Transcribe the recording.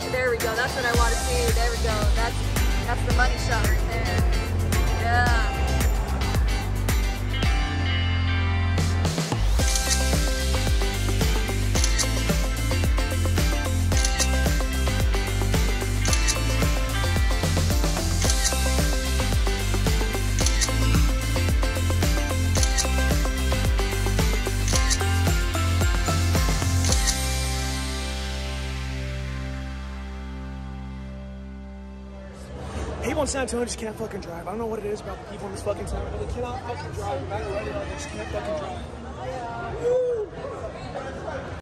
right, there we go. That's what I want to see. There we go. That's that's the money shot right there. People in San Antonio just can't fucking drive. I don't know what it is about the people in this fucking town, but they cannot fucking drive. They just can't fucking drive.